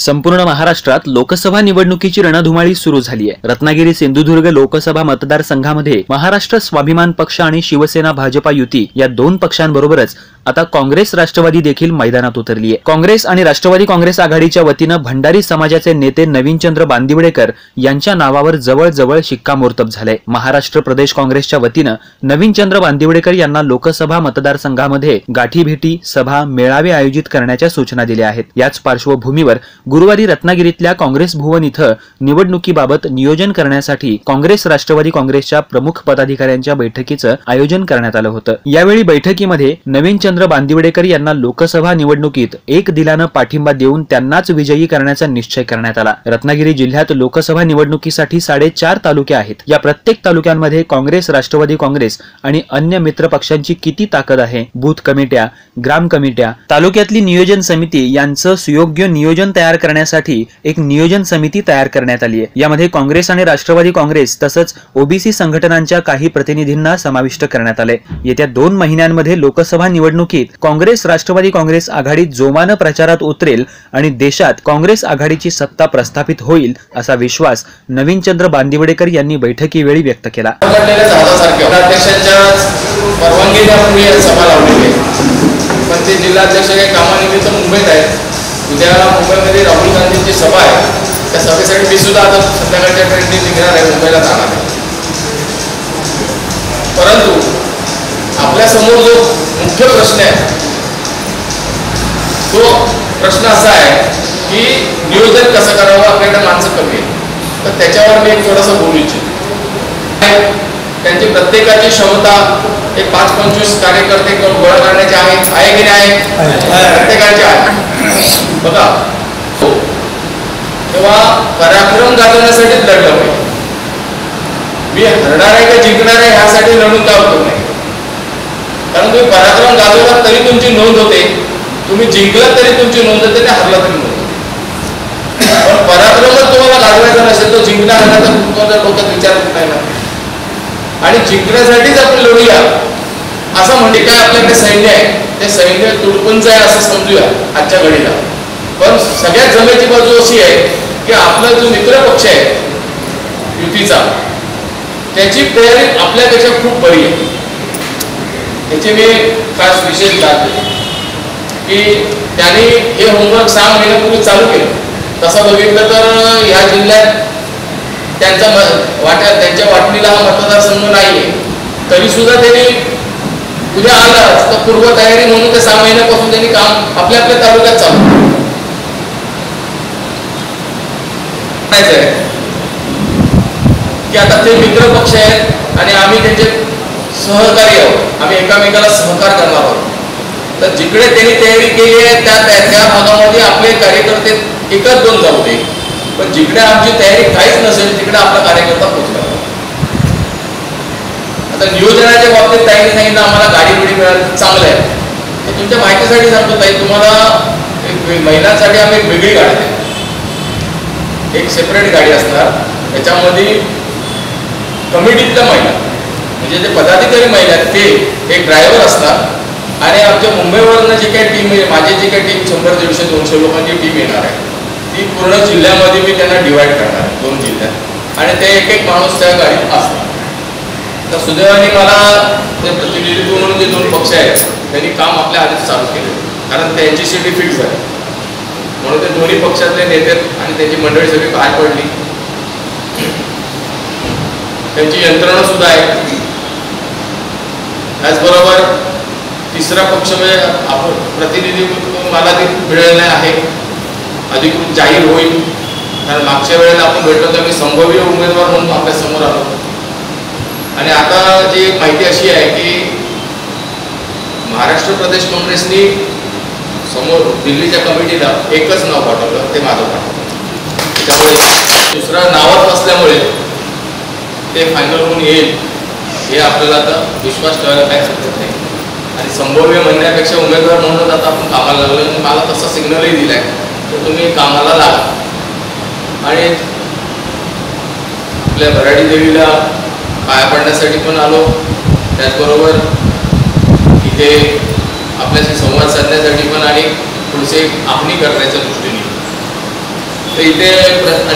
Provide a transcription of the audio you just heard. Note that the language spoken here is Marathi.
संपूर्ण महाराष्ट्रात लोकसभा निवडणुकीची रणधुमाळी सुरू झाली आहे. रत्नागिरी सिंधुदुर्ग लोकसभा मतदारसंघामध्ये महाराष्ट्र स्वाभिमान पक्ष आणि शिवसेना भाजपा युती या दोन पक्षांबरोबरच आता काँग्रेस राष्ट्रवादी देखील मैदानात उतरली आहे काँग्रेस आणि राष्ट्रवादी काँग्रेस आघाडीच्या वतीनं भंडारी समाजाचे नेते नवीनचंद्र बांदिवडेकर यांच्या नावावर जवळजवळ शिक्कामोर्तब झालंय. महाराष्ट्र प्रदेश काँग्रेसच्या वतीनं नवीनचंद्र बांदिवडेकर यांना लोकसभा मतदारसंघामध्ये गाठीभेटी सभा मेळावे आयोजित करण्याच्या सूचना दिल्या आहेत. याच पार्श्वभूमीवर गुरुवारी रत्नागिरीतल्या काँग्रेस भुवन इथं निवडणुकीबाबत नियोजन करण्यासाठी काँग्रेस राष्ट्रवादी काँग्रेसच्या प्रमुख पदाधिकाऱ्यांच्या बैठकीचं आयोजन करण्यात आलं होतं. यावेळी बैठकीमध्ये नवीनचंद्र बांदिवडेकर यांना लोकसभा निवडणुकीत एक दिलानं पाठिंबा देऊन त्यांनाच विजयी करण्याचा निश्चय करण्यात आला. रत्नागिरी जिल्ह्यात लोकसभा निवडणुकीसाठी साडेचार तालुके आहेत. या प्रत्येक तालुक्यांमध्ये काँग्रेस राष्ट्रवादी काँग्रेस आणि अन्य मित्र पक्षांची किती ताकद आहे? बूथ कमिट्या ग्राम कमिट्या तालुक्यातली नियोजन समिती यांचं सुयोग्य नियोजन तयार करण्यासाठी एक नियोजन समिती तयार करण्यात आली आहे यामध्ये काँग्रेस आणि राष्ट्रवादी काँग्रेस तसंच ओबीसी संघटनांच्या काही प्रतिनिधींना समाविष्ट करण्यात आले येत्या दोन महिन्यांमध्ये लोकसभा निवडणूक निवडणुकीत काँग्रेस राष्ट्रवादी काँग्रेस आघाडी जोमानं प्रचारात उतरेल आणि देशात काँग्रेस आघाडीची सत्ता प्रस्थापित होईल असा विश्वास नवीनचंद्र बांदिवडेकर यांनी बैठकीवेळी व्यक्त केला. पण ते जिल्हाध्यक्ष काही कामानिमित्त मुंबईत आहेत. उद्या मुंबईमध्ये राहुल गांधींची सभा आहे. त्या सभेसाठी मी सुद्धा आता संध्याकाळच्या ट्रेनने निघणार आहे. मुंबईला जाणार आहे. परंतु आपल्यासमोर जो मुख्य प्रश्न आहे तो प्रश्न असा आहे की नियोजन कसं करावं आपल्याकडे माणसं कमी आहे तर त्याच्यावर मी एक थोडंसं बोलू इच्छितो. त्यांची प्रत्येकाची क्षमता एक पाच पंचवीस कार्यकर्ते गोळा करण्याचे आहे आहे की नाही? प्रत्येकाचे आहे. बघा. हो. तेव्हा पराक्रम गाजवण्यासाठीच लढलं पाहिजे. मी हरणार आहे का जिंकणार आहे ह्यासाठी लढून उपयोग नाही? कारण तुम्ही पराक्रम गाजवला तरी तुमची नोंद होते. तुम्ही जिंकलात तरी तुमची नोंद होते आणि हरला तरी नोंद पण पराक्रम जर तुम्हाला गाजवायचा नसेल तर जिंकणार नाही तर तुमच्या डोक्यात विचार नाही आणि जिंकण्यासाठीच आपण लढूया असं म्हणजे काय आपल्याकडे सैन्य आहे? ते सैन्य तुडपुंच आहे असं समजूया आजच्या घडीला. पण सगळ्यात जमेची बाजू अशी आहे की आपला जो मित्र पक्ष आहे युतीचा त्याची तयारी आपल्यापेक्षा खूप बरी आहे. याचे मी खास विशेष बात देतो की त्यांनी हे होमवर्क सहा महिन्यापूर्वी चालू केलं. तसं बघितलं तर ह्या जिल्ह्यात त्यांचा म- वाट्या त्यांच्या वाटणीला हा मतदारसंघ नाही आहे तरी सुद्धा त्यांनी उद्या आलाच तर पूर्वतयारी म्हणून ते सहा महिन्यापासून त्यांनी काम आपल्या आपल्या तालुक्यात चालू की आता ते मित्र पक्ष आहेत आणि आम्ही त्यांचे सहकारी आहोत. आम्ही एका तर जिकडे त्यांनी तयारी केली आहे त्या त्या भागामध्ये आपले कार्यकर्ते एकच दोन जाऊ पण जिकडे आमची तयारी काहीच नसेल तिकडे आपला कार्यकर्ता पोहोचला. आता नियोजनाच्या बाबतीत ताईने सांगितलं आम्हाला गाडी बिडी मिळाली चांगलं आहे. तर तुमच्या माहितीसाठी सांगतो ताई तुम्हाला एक महिलांसाठी आम्ही एक वेगळी गाडी एक सेपरेट गाडी असणार. त्याच्यामध्ये कमिटीतल्या महिला म्हणजे जे पदाधिकारी महिला आहेत ते एक ड्रायव्हर असतात आणि आमच्या मुंबईवरनं जी काही टीम आहे माझी जी काही टीम शंभर दीडशे दोनशे लोकांची टीम येणार आहे. ती पूर्ण जिल्ह्यामध्ये मी त्यांना डिवाईड करणार आहे दोन जिल्ह्यात. आणि ते एक एक माणूस त्या गाडीत असणार तर सुदैवाने मला ते प्रतिनिधित्व म्हणून जे दोन पक्ष आहेत त्यांनी काम आपल्या आधीच चालू केले. कारण त्यांची सीटी फिक्स झाली. म्हणून ते दोन्ही पक्षातले नेते आणि त्यांची मंडळी सगळी बाहेर पडली. त्यांची यंत्रणा सुद्धा आहे. त्याचबरोबर तिसरा पक्ष म्हणजे आपण प्रतिनिधित्व मला ते मिळालेलं आहे. अधिकृत जाहीर होईल. कारण मागच्या वेळेला आपण भेटलो तर मी संभाव्य उमेदवार म्हणून आपल्यासमोर आलो आणि आता जी माहिती अशी आहे की महाराष्ट्र प्रदेश काँग्रेसनी समोर दिल्लीच्या कमिटीला एकच नाव पाठवलं ते माझं पाठवलं. त्यामुळे दुसरं नावच असल्यामुळे ते फायनल होऊन येईल हे आपल्याला आता विश्वास ठेवायला काही हरकत नाही. आणि संभाव्य म्हणण्यापेक्षा उमेदवार म्हणूनच आता आपण कामाला लागलो आणि मला तसा सिग्नलही दिला आहे तर तुम्ही कामाला लागा. आणि आपल्या भराडी देवीला पाया पडण्यासाठी पण आलो. त्याचबरोबर इथे आपल्याशी संवाद साधण्यासाठी पण आणि पुढचे आपणी करण्याच्या दृष्टीने. तर इथे